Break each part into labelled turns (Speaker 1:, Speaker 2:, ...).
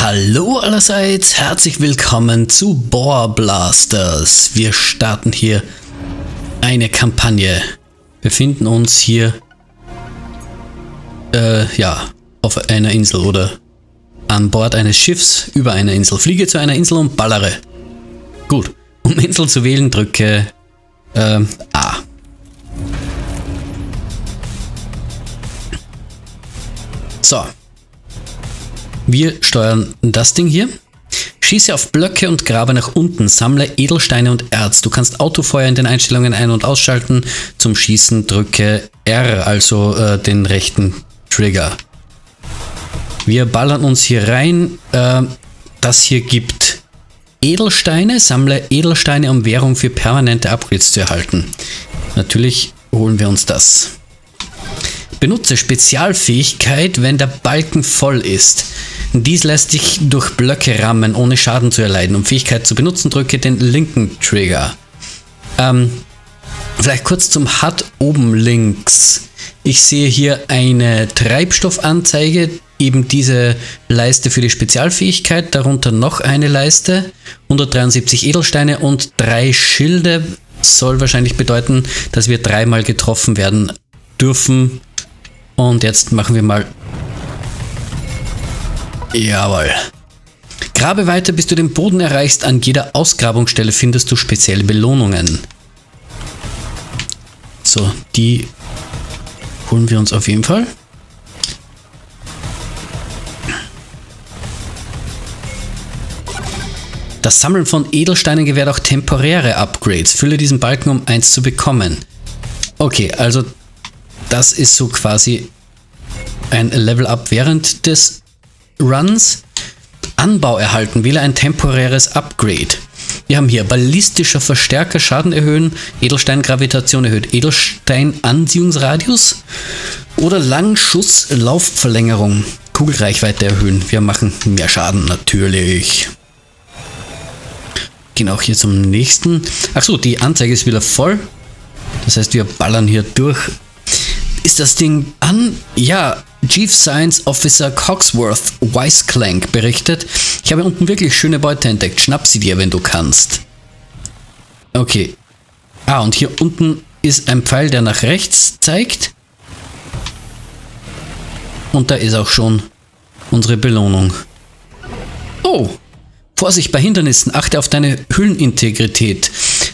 Speaker 1: Hallo allerseits, herzlich willkommen zu Boar Blasters. Wir starten hier eine Kampagne. Wir befinden uns hier, äh, ja, auf einer Insel oder an Bord eines Schiffs über einer Insel. Fliege zu einer Insel und ballere. Gut, um Insel zu wählen, drücke äh, A. So. Wir steuern das Ding hier. Schieße auf Blöcke und grabe nach unten. Sammle Edelsteine und Erz. Du kannst Autofeuer in den Einstellungen ein- und ausschalten. Zum Schießen drücke R, also äh, den rechten Trigger. Wir ballern uns hier rein. Äh, das hier gibt Edelsteine. Sammle Edelsteine, um Währung für permanente Upgrades zu erhalten. Natürlich holen wir uns das. Benutze Spezialfähigkeit, wenn der Balken voll ist. Dies lässt sich durch Blöcke rammen, ohne Schaden zu erleiden. Um Fähigkeit zu benutzen, drücke den linken Trigger. Ähm, vielleicht kurz zum HUD oben links. Ich sehe hier eine Treibstoffanzeige, eben diese Leiste für die Spezialfähigkeit, darunter noch eine Leiste, 173 Edelsteine und drei Schilde. Soll wahrscheinlich bedeuten, dass wir dreimal getroffen werden dürfen. Und jetzt machen wir mal Jawohl. Grabe weiter, bis du den Boden erreichst. An jeder Ausgrabungsstelle findest du spezielle Belohnungen. So, die holen wir uns auf jeden Fall. Das Sammeln von Edelsteinen gewährt auch temporäre Upgrades. Fülle diesen Balken, um eins zu bekommen. Okay, also das ist so quasi ein Level-Up während des Runs. Anbau erhalten, wähle ein temporäres Upgrade. Wir haben hier ballistischer Verstärker, Schaden erhöhen, Edelstein-Gravitation erhöht Edelstein-Anziehungsradius oder Langschuss, Laufverlängerung, Kugelreichweite erhöhen. Wir machen mehr Schaden natürlich. Gehen auch hier zum nächsten. Achso, die Anzeige ist wieder voll. Das heißt, wir ballern hier durch. Ist das Ding an? Ja, Chief Science Officer Coxworth Weissclank berichtet, ich habe unten wirklich schöne Beute entdeckt. Schnapp sie dir, wenn du kannst. Okay. Ah, und hier unten ist ein Pfeil, der nach rechts zeigt. Und da ist auch schon unsere Belohnung. Oh! Vorsicht bei Hindernissen, achte auf deine Hüllenintegrität.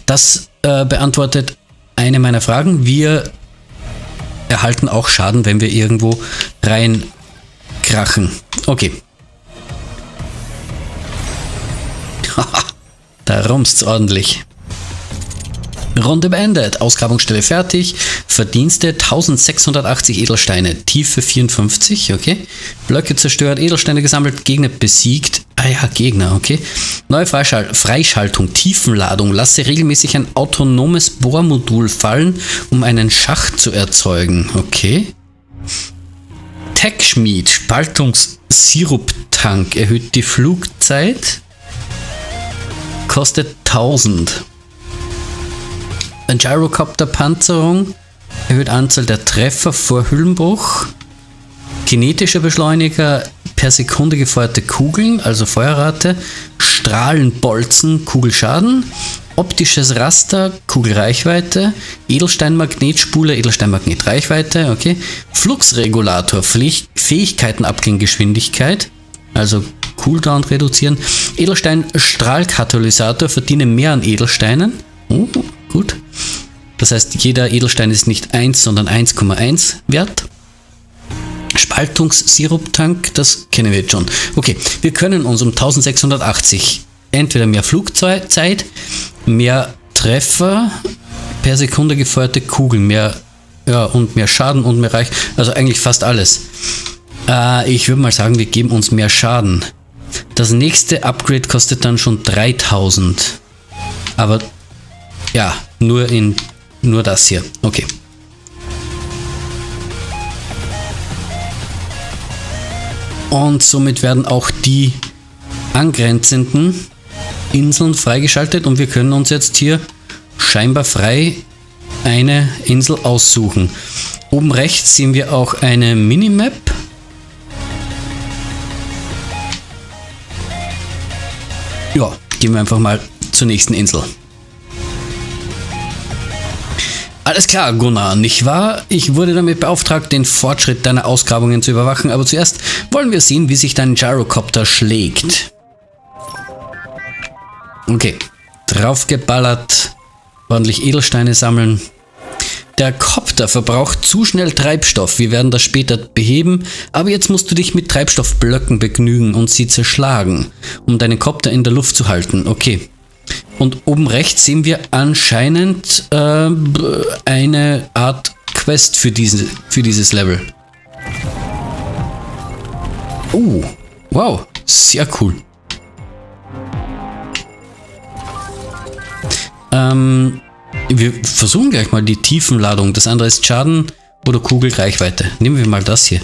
Speaker 1: Das äh, beantwortet eine meiner Fragen. Wir erhalten auch Schaden, wenn wir irgendwo rein krachen. Okay. da rumst's ordentlich. Runde beendet. Ausgrabungsstelle fertig. Verdienste 1680 Edelsteine. Tiefe 54, okay. Blöcke zerstört, Edelsteine gesammelt, Gegner besiegt. Ah ja, Gegner, okay. Neue Freischal Freischaltung, Tiefenladung. Lasse regelmäßig ein autonomes Bohrmodul fallen, um einen Schacht zu erzeugen. Okay. Tech-Schmied, Spaltungssiruptank. Erhöht die Flugzeit. Kostet 1000. Ein Gyrocopter-Panzerung. Erhöht Anzahl der Treffer vor Hüllenbruch. Kinetischer Beschleuniger per Sekunde gefeuerte Kugeln, also Feuerrate, Strahlenbolzen, Kugelschaden, optisches Raster, Kugelreichweite, Edelsteinmagnetspule, Edelsteinmagnetreichweite, okay, Fluxregulator, Fähigkeitenabklinggeschwindigkeit, also Cooldown reduzieren, Edelstein Strahlkatalysator, verdiene mehr an Edelsteinen, oh, gut, das heißt jeder Edelstein ist nicht 1, sondern 1,1 wert. Spaltungssiruptank, das kennen wir jetzt schon. Okay, wir können uns um 1680 entweder mehr Flugzeit, mehr Treffer per Sekunde gefeuerte Kugeln, mehr ja, und mehr Schaden und mehr Reich, also eigentlich fast alles. Äh, ich würde mal sagen, wir geben uns mehr Schaden. Das nächste Upgrade kostet dann schon 3000. Aber ja, nur in nur das hier. Okay. Und somit werden auch die angrenzenden Inseln freigeschaltet und wir können uns jetzt hier scheinbar frei eine Insel aussuchen. Oben rechts sehen wir auch eine Minimap. Ja, gehen wir einfach mal zur nächsten Insel. Alles klar, Gunnar, nicht wahr? Ich wurde damit beauftragt, den Fortschritt deiner Ausgrabungen zu überwachen, aber zuerst wollen wir sehen, wie sich dein Gyrocopter schlägt. Okay, draufgeballert, ordentlich Edelsteine sammeln. Der Kopter verbraucht zu schnell Treibstoff. Wir werden das später beheben, aber jetzt musst du dich mit Treibstoffblöcken begnügen und sie zerschlagen, um deinen Kopter in der Luft zu halten. Okay. Und oben rechts sehen wir anscheinend äh, eine Art Quest für, diese, für dieses Level. Oh, wow, sehr cool. Ähm, wir versuchen gleich mal die Tiefenladung. Das andere ist Schaden oder Kugelreichweite. Nehmen wir mal das hier.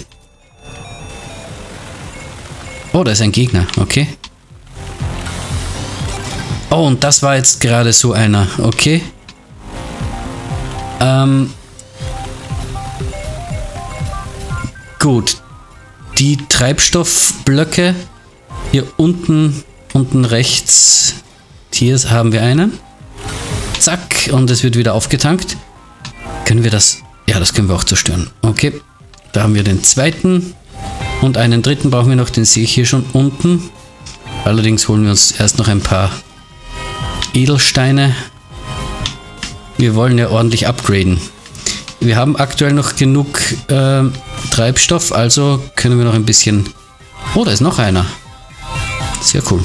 Speaker 1: Oh, da ist ein Gegner. Okay. Oh, und das war jetzt gerade so einer. Okay. Ähm. Gut. Die Treibstoffblöcke hier unten, unten rechts. Hier haben wir einen. Zack. Und es wird wieder aufgetankt. Können wir das... Ja, das können wir auch zerstören. Okay. Da haben wir den zweiten. Und einen dritten brauchen wir noch. Den sehe ich hier schon unten. Allerdings holen wir uns erst noch ein paar Edelsteine. Wir wollen ja ordentlich upgraden. Wir haben aktuell noch genug äh, Treibstoff, also können wir noch ein bisschen... Oh, da ist noch einer. Sehr cool.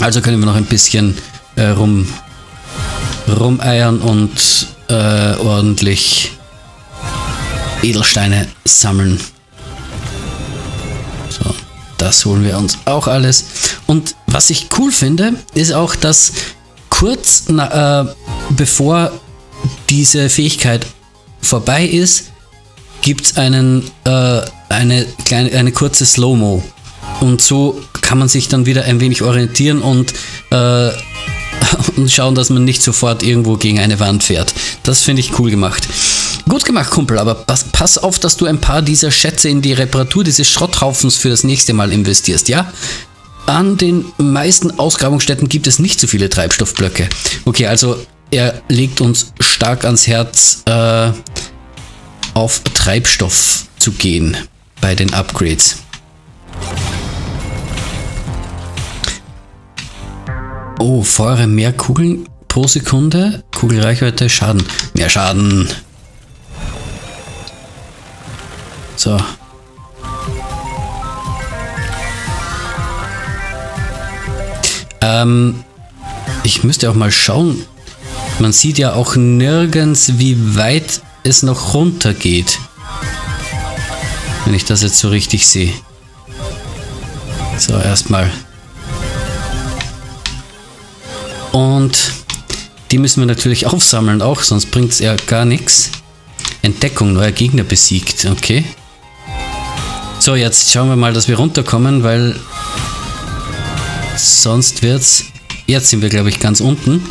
Speaker 1: Also können wir noch ein bisschen äh, rum, rumeiern und äh, ordentlich Edelsteine sammeln. So, das holen wir uns auch alles. Und was ich cool finde, ist auch, dass kurz na, äh, bevor diese Fähigkeit vorbei ist, gibt es äh, eine eine kurze Slow-Mo. Und so kann man sich dann wieder ein wenig orientieren und, äh, und schauen, dass man nicht sofort irgendwo gegen eine Wand fährt. Das finde ich cool gemacht. Gut gemacht, Kumpel, aber pass, pass auf, dass du ein paar dieser Schätze in die Reparatur dieses Schrotthaufens für das nächste Mal investierst, ja? An den meisten Ausgrabungsstätten gibt es nicht so viele Treibstoffblöcke. Okay, also er legt uns stark ans Herz, äh, auf Treibstoff zu gehen bei den Upgrades. Oh, feuere mehr Kugeln pro Sekunde. Kugelreichweite, Schaden. Mehr Schaden. So, Ähm, ich müsste auch mal schauen. Man sieht ja auch nirgends, wie weit es noch runter geht. Wenn ich das jetzt so richtig sehe. So, erstmal. Und die müssen wir natürlich aufsammeln auch, sonst bringt es ja gar nichts. Entdeckung, neuer Gegner besiegt, okay. So, jetzt schauen wir mal, dass wir runterkommen, weil Sonst wird's... Jetzt sind wir, glaube ich, ganz unten.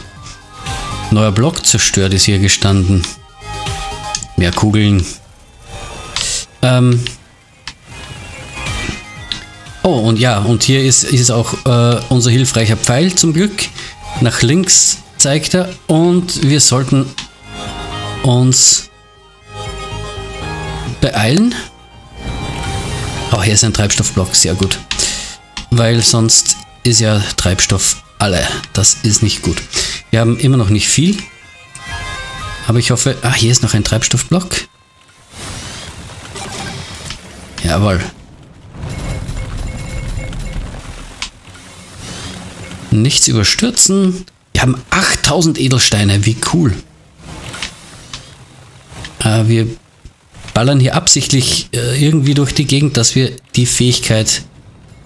Speaker 1: Neuer Block zerstört ist hier gestanden. Mehr Kugeln. Ähm... Oh, und ja, und hier ist, ist auch äh, unser hilfreicher Pfeil zum Glück. Nach links zeigt er und wir sollten uns beeilen. Oh, hier ist ein Treibstoffblock, sehr gut. Weil sonst ist ja Treibstoff alle. Das ist nicht gut. Wir haben immer noch nicht viel. Aber ich hoffe... Ah, hier ist noch ein Treibstoffblock. Jawohl. Nichts überstürzen. Wir haben 8000 Edelsteine. Wie cool. Äh, wir ballern hier absichtlich äh, irgendwie durch die Gegend, dass wir die Fähigkeit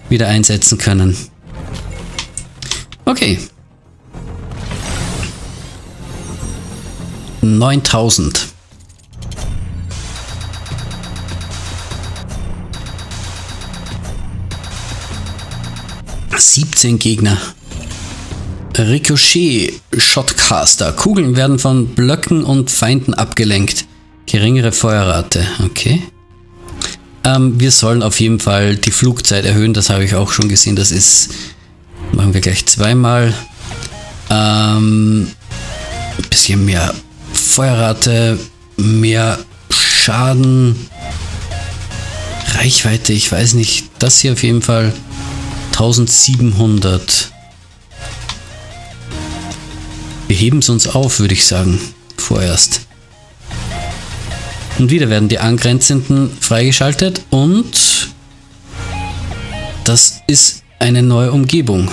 Speaker 1: wieder einsetzen können. Okay. 9000. Siebzehn Gegner. Ricochet Shotcaster. Kugeln werden von Blöcken und Feinden abgelenkt. Geringere Feuerrate. Okay. Ähm, wir sollen auf jeden Fall die Flugzeit erhöhen. Das habe ich auch schon gesehen. Das ist Machen wir gleich zweimal. Ähm, ein bisschen mehr Feuerrate, mehr Schaden. Reichweite, ich weiß nicht. Das hier auf jeden Fall 1700. Wir heben es uns auf, würde ich sagen. Vorerst. Und wieder werden die angrenzenden freigeschaltet und das ist eine neue Umgebung.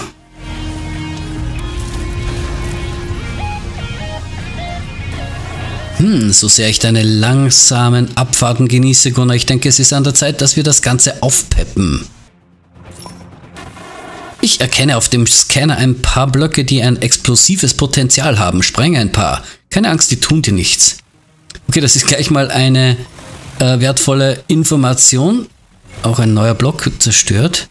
Speaker 1: Hm, so sehr ich deine langsamen Abfahrten genieße, Gunnar, ich denke, es ist an der Zeit, dass wir das Ganze aufpeppen. Ich erkenne auf dem Scanner ein paar Blöcke, die ein explosives Potenzial haben. Sprenge ein paar. Keine Angst, die tun dir nichts. Okay, das ist gleich mal eine äh, wertvolle Information. Auch ein neuer Block zerstört.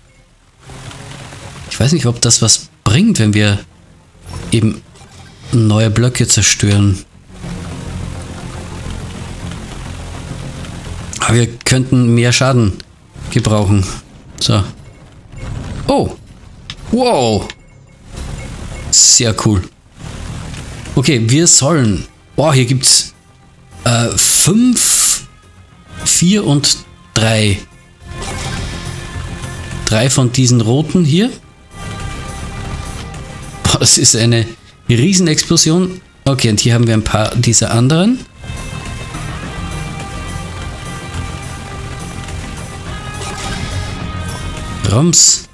Speaker 1: Ich weiß nicht, ob das was bringt, wenn wir eben neue Blöcke zerstören. Aber wir könnten mehr Schaden gebrauchen. So. Oh. Wow. Sehr cool. Okay, wir sollen... Boah, hier gibt's äh, fünf, vier und drei. Drei von diesen roten hier. Das ist eine Riesenexplosion. Okay, und hier haben wir ein paar dieser anderen. Rums.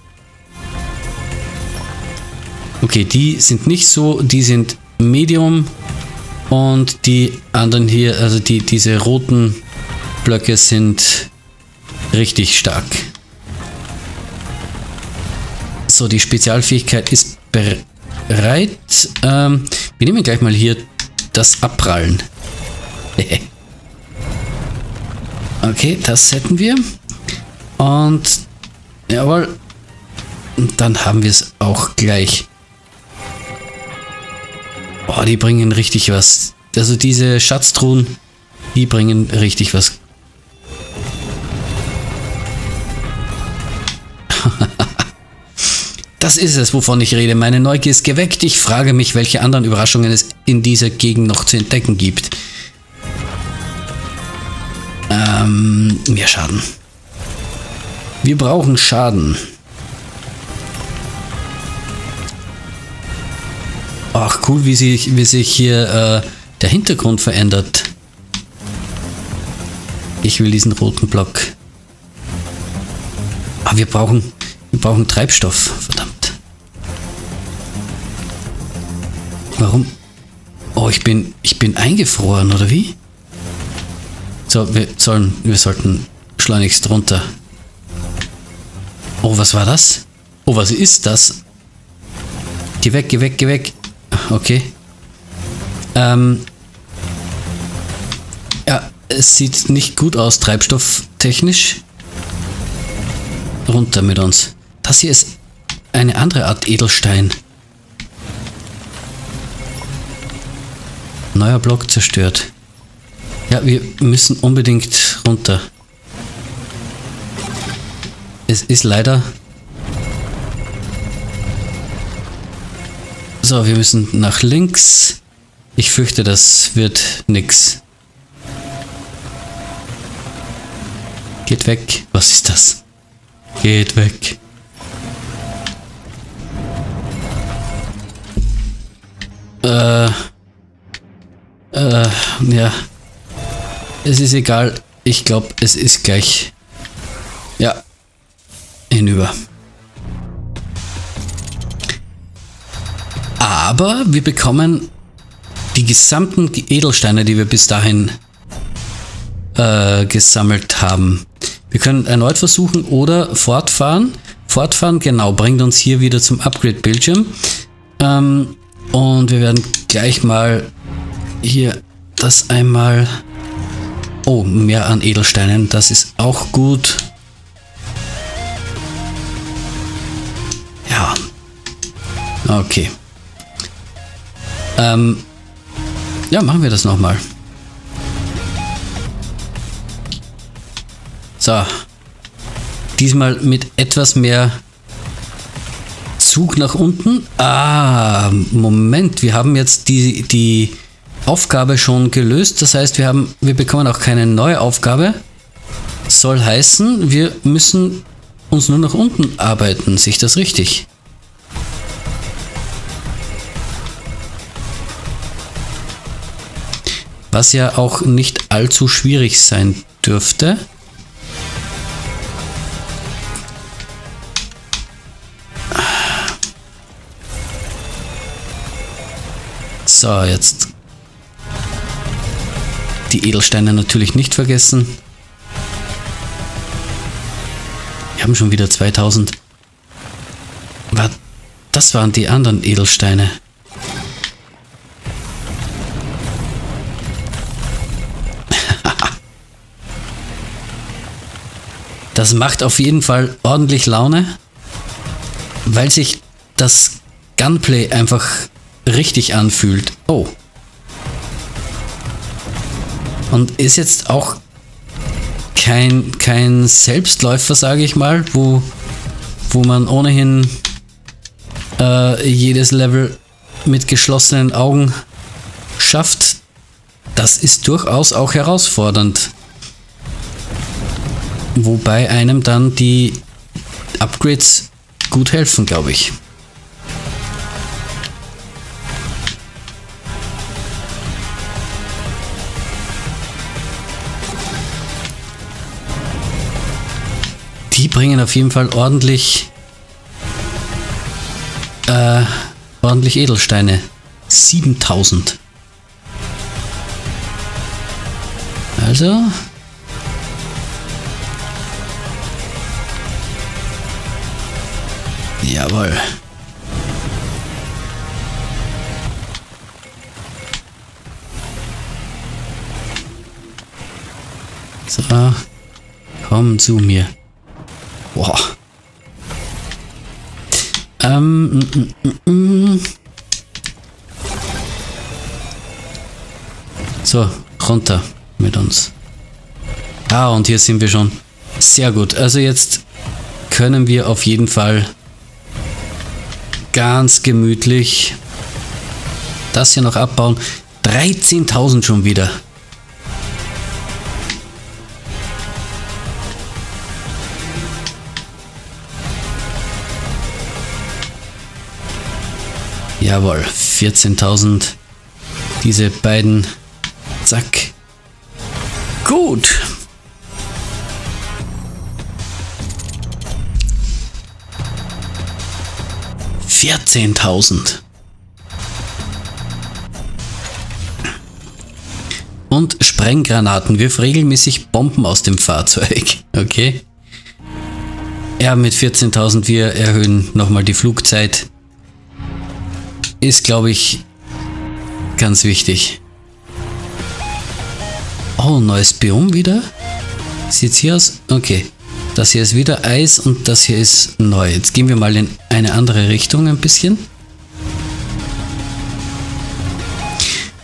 Speaker 1: Okay, die sind nicht so, die sind Medium und die anderen hier, also die, diese roten Blöcke sind richtig stark. So, die Spezialfähigkeit ist bereit. Ähm, wir nehmen gleich mal hier das Abprallen. okay, das hätten wir. Und Jawohl. Und dann haben wir es auch gleich. Oh, die bringen richtig was. Also diese Schatztruhen, die bringen richtig was. Das ist es, wovon ich rede. Meine Neugier ist geweckt. Ich frage mich, welche anderen Überraschungen es in dieser Gegend noch zu entdecken gibt. Ähm, mehr Schaden. Wir brauchen Schaden. Ach, cool, wie sich, wie sich hier äh, der Hintergrund verändert. Ich will diesen roten Block. Ah, wir brauchen, wir brauchen Treibstoff. Verdammt. Warum? Oh, ich bin, ich bin eingefroren, oder wie? So, wir sollen, wir sollten schleunigst runter. Oh, was war das? Oh, was ist das? Geh weg, geh weg, geh weg. Okay. Ähm. Ja, es sieht nicht gut aus, treibstofftechnisch. Runter mit uns. Das hier ist eine andere Art Edelstein. Neuer Block zerstört. Ja, wir müssen unbedingt runter. Es ist leider... So, wir müssen nach links. Ich fürchte, das wird nix. Geht weg. Was ist das? Geht weg. Äh. Äh, ja. Es ist egal. Ich glaube, es ist gleich. Ja, hinüber. Aber wir bekommen die gesamten Edelsteine, die wir bis dahin äh, gesammelt haben. Wir können erneut versuchen oder fortfahren. Fortfahren, genau, bringt uns hier wieder zum Upgrade-Bildschirm. Ähm, und wir werden gleich mal hier das einmal... Oh, mehr an Edelsteinen, das ist auch gut. Okay. Ähm, ja, machen wir das nochmal. So. Diesmal mit etwas mehr Zug nach unten. Ah, Moment, wir haben jetzt die, die Aufgabe schon gelöst. Das heißt, wir, haben, wir bekommen auch keine neue Aufgabe. Soll heißen, wir müssen uns nur nach unten arbeiten. Sehe ich das richtig? Was ja auch nicht allzu schwierig sein dürfte. So, jetzt die Edelsteine natürlich nicht vergessen. Wir haben schon wieder 2000. Das waren die anderen Edelsteine. Das macht auf jeden Fall ordentlich Laune, weil sich das Gunplay einfach richtig anfühlt. Oh. Und ist jetzt auch kein, kein Selbstläufer, sage ich mal, wo, wo man ohnehin äh, jedes Level mit geschlossenen Augen schafft. Das ist durchaus auch herausfordernd. Wobei einem dann die Upgrades gut helfen, glaube ich. Bringen auf jeden Fall ordentlich äh, ordentlich Edelsteine. 7000. Also Jawohl. So, komm zu mir. Boah. Ähm, mm, mm, mm. So, runter mit uns. Ah, und hier sind wir schon. Sehr gut. Also jetzt können wir auf jeden Fall ganz gemütlich das hier noch abbauen. 13.000 schon wieder. Jawohl, 14.000. Diese beiden. Zack. Gut. 14.000. Und Sprenggranaten. Wirf regelmäßig Bomben aus dem Fahrzeug. Okay. Ja, mit 14.000 wir erhöhen nochmal die Flugzeit. Ist, glaube ich, ganz wichtig. Oh, neues Biom wieder? Sieht's hier aus? Okay. Das hier ist wieder Eis und das hier ist neu. Jetzt gehen wir mal in eine andere Richtung ein bisschen.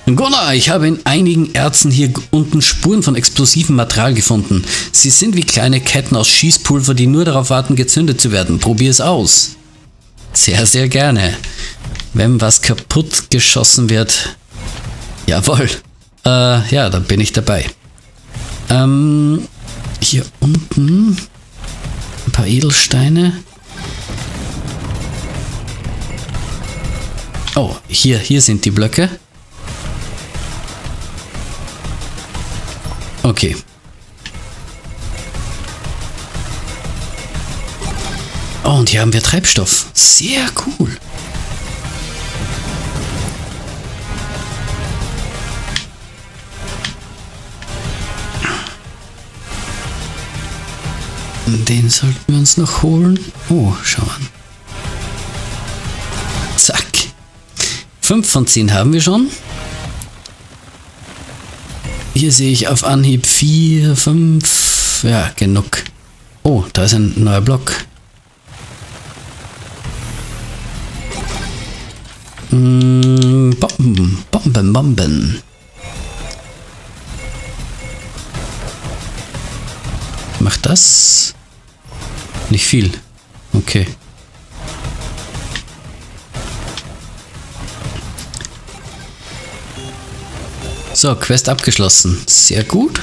Speaker 1: Gunnar, ich habe in einigen Erzen hier unten Spuren von explosivem Material gefunden. Sie sind wie kleine Ketten aus Schießpulver, die nur darauf warten, gezündet zu werden. Probier es aus. Sehr, sehr gerne. Wenn was kaputt geschossen wird. Jawohl. Äh, ja, dann bin ich dabei. Ähm, hier unten ein paar Edelsteine. Oh, hier, hier sind die Blöcke. Okay. Oh, und hier haben wir Treibstoff. Sehr cool. Den sollten wir uns noch holen. Oh, schau an. Zack. 5 von 10 haben wir schon. Hier sehe ich auf Anhieb 4, 5. Ja, genug. Oh, da ist ein neuer Block. Mm, Bomben, Bomben, Bomben. Macht das? Nicht viel. Okay. So, Quest abgeschlossen. Sehr gut.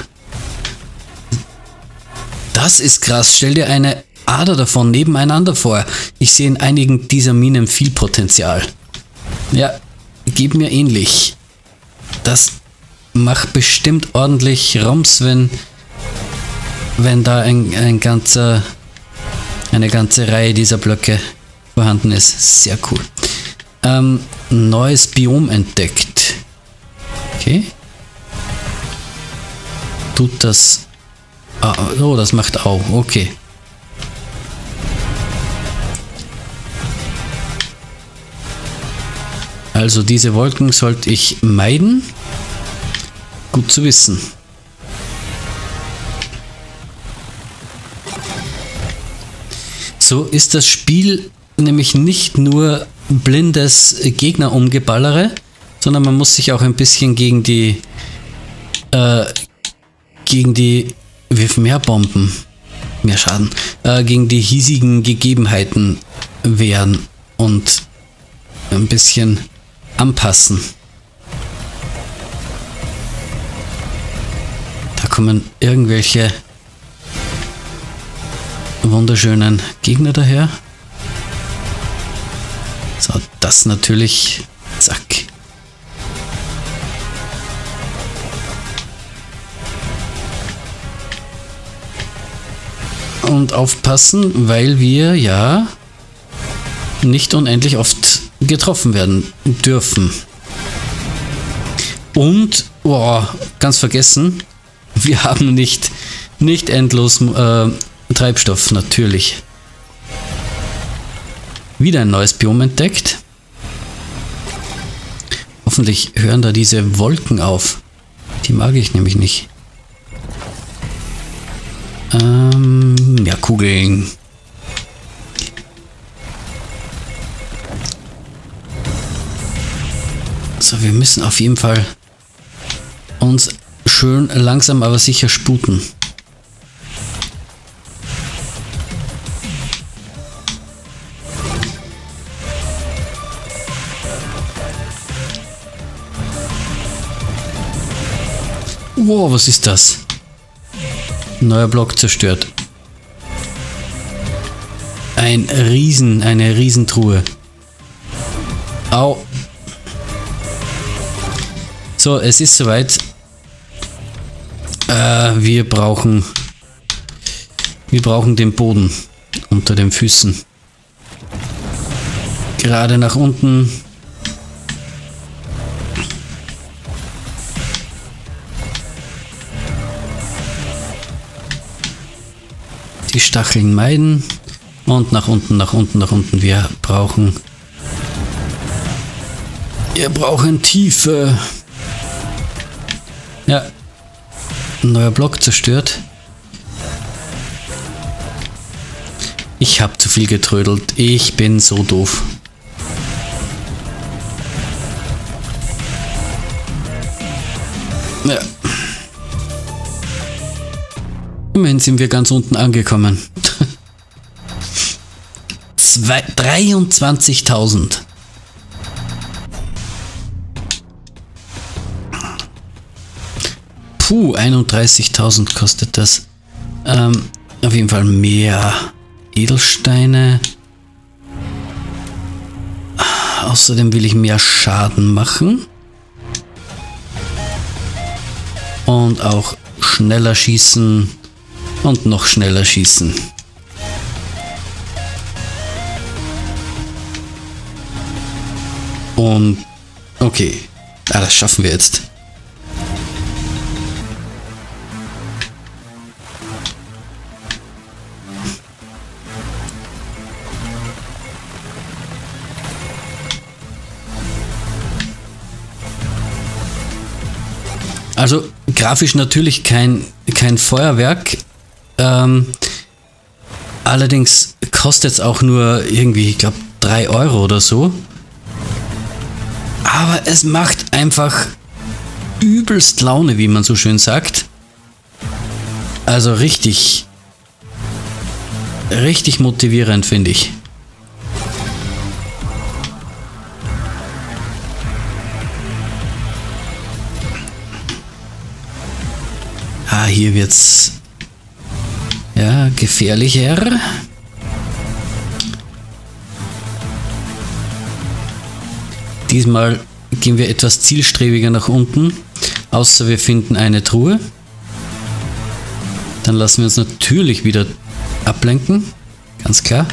Speaker 1: Das ist krass. Stell dir eine Ader davon nebeneinander vor. Ich sehe in einigen dieser Minen viel Potenzial. Ja, gib mir ähnlich. Das macht bestimmt ordentlich Rums, wenn, wenn da ein, ein ganzer eine ganze Reihe dieser Blöcke vorhanden ist. Sehr cool. Ähm, neues Biom entdeckt. Okay. Tut das... Ah, oh, das macht auch. Okay. Also diese Wolken sollte ich meiden. Gut zu wissen. So ist das Spiel nämlich nicht nur blindes Gegnerumgeballere, sondern man muss sich auch ein bisschen gegen die äh, gegen die wirf mehr Bomben, mehr Schaden, äh, gegen die hiesigen Gegebenheiten wehren und ein bisschen anpassen. Da kommen irgendwelche wunderschönen Gegner daher. So, das natürlich. Zack. Und aufpassen, weil wir ja nicht unendlich oft getroffen werden dürfen. Und, oh, ganz vergessen, wir haben nicht, nicht endlos äh, Treibstoff, natürlich. Wieder ein neues Biom entdeckt. Hoffentlich hören da diese Wolken auf. Die mag ich nämlich nicht. Ähm, mehr Kugeln. So, wir müssen auf jeden Fall uns schön langsam aber sicher sputen. Wow, was ist das? Neuer Block zerstört. Ein Riesen, eine Riesentruhe. Au. So, es ist soweit. Äh, wir brauchen... Wir brauchen den Boden unter den Füßen. Gerade nach unten die Stacheln meiden und nach unten, nach unten, nach unten. Wir brauchen... Wir brauchen Tiefe. Ja. Ein neuer Block zerstört. Ich habe zu viel getrödelt. Ich bin so doof. Immerhin sind wir ganz unten angekommen. 23.000. Puh, 31.000 kostet das. Ähm, auf jeden Fall mehr Edelsteine. Außerdem will ich mehr Schaden machen. Und auch schneller schießen und noch schneller schießen. Und okay, ah, das schaffen wir jetzt. Also grafisch natürlich kein, kein Feuerwerk, ähm, allerdings kostet es auch nur irgendwie, ich glaube, 3 Euro oder so. Aber es macht einfach übelst Laune, wie man so schön sagt. Also richtig, richtig motivierend, finde ich. hier wird's ja gefährlicher. Diesmal gehen wir etwas zielstrebiger nach unten, außer wir finden eine Truhe. Dann lassen wir uns natürlich wieder ablenken, ganz klar.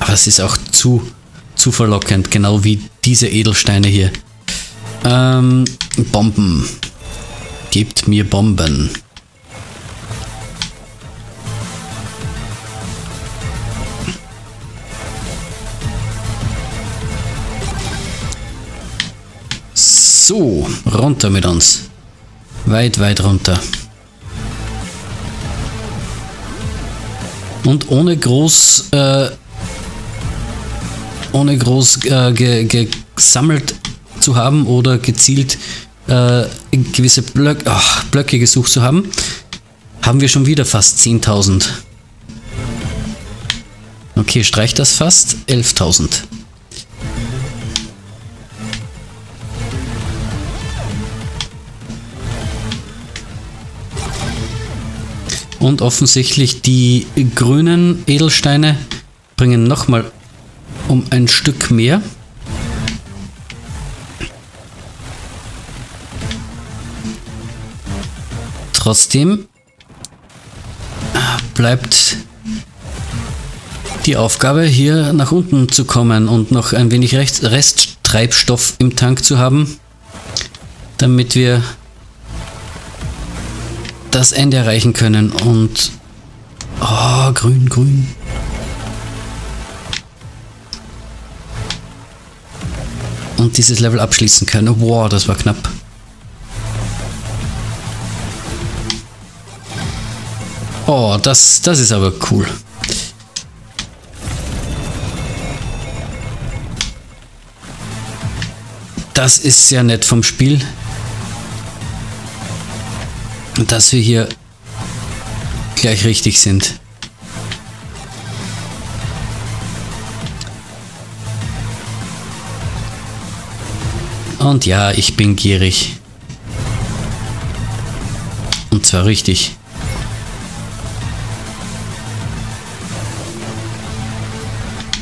Speaker 1: Aber es ist auch zu, zu verlockend, genau wie diese Edelsteine hier. Ähm, Bomben. Gebt mir Bomben. So, runter mit uns. Weit, weit runter. Und ohne groß, äh, ohne groß äh, ge, ge gesammelt zu haben oder gezielt äh, gewisse Blöcke, ach, Blöcke gesucht zu haben, haben wir schon wieder fast 10.000. Okay, streich das fast. 11.000. Und offensichtlich die grünen Edelsteine bringen nochmal um ein Stück mehr. Trotzdem bleibt die Aufgabe, hier nach unten zu kommen und noch ein wenig Resttreibstoff im Tank zu haben, damit wir das Ende erreichen können und... Oh, grün, grün. Und dieses Level abschließen können. Wow, das war knapp. Oh, das, das ist aber cool. Das ist sehr nett vom Spiel dass wir hier gleich richtig sind. Und ja, ich bin gierig. Und zwar richtig.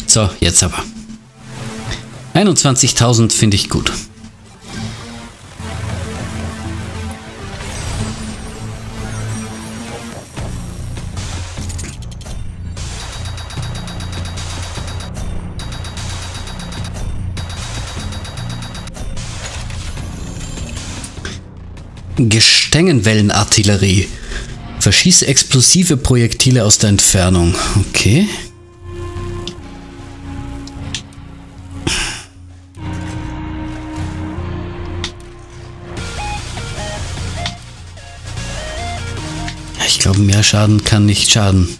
Speaker 1: So, jetzt aber. 21.000 finde ich gut. Gestängenwellenartillerie. Verschieße explosive Projektile aus der Entfernung. Okay. Ich glaube, mehr Schaden kann nicht schaden.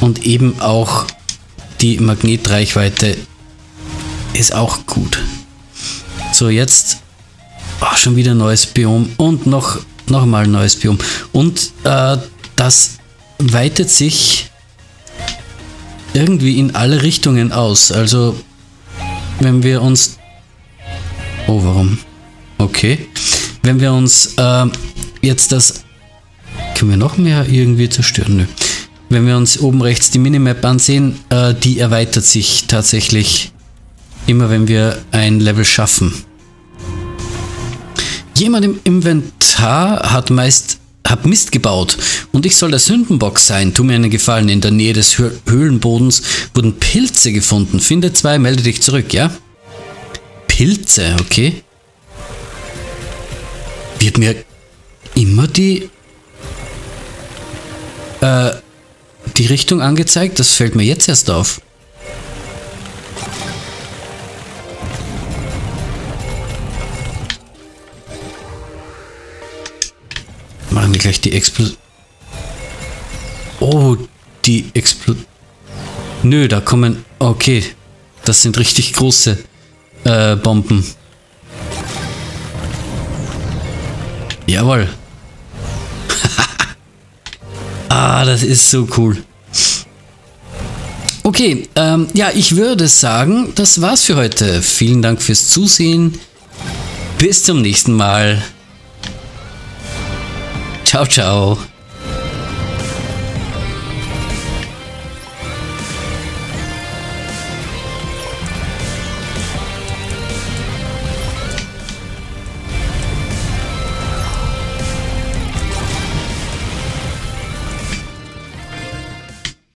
Speaker 1: Und eben auch die Magnetreichweite ist auch gut. So, jetzt Oh, schon wieder ein neues Biom und noch, noch mal ein neues Biom. Und äh, das weitet sich irgendwie in alle Richtungen aus. Also, wenn wir uns... Oh, warum? Okay. Wenn wir uns äh, jetzt das... Können wir noch mehr irgendwie zerstören? Nö. Wenn wir uns oben rechts die Minimap ansehen, äh, die erweitert sich tatsächlich immer, wenn wir ein Level schaffen. Jemand im Inventar hat meist hat Mist gebaut und ich soll der Sündenbock sein. Tu mir einen Gefallen. In der Nähe des Höhlenbodens wurden Pilze gefunden. Finde zwei, melde dich zurück, ja? Pilze, okay. Wird mir immer die äh, die Richtung angezeigt? Das fällt mir jetzt erst auf. Machen wir gleich die Explosion. Oh, die Explosion. Nö, da kommen... Okay, das sind richtig große äh, Bomben. Jawohl. ah, das ist so cool. Okay, ähm, ja, ich würde sagen, das war's für heute. Vielen Dank fürs Zusehen. Bis zum nächsten Mal. Ciao, ciao.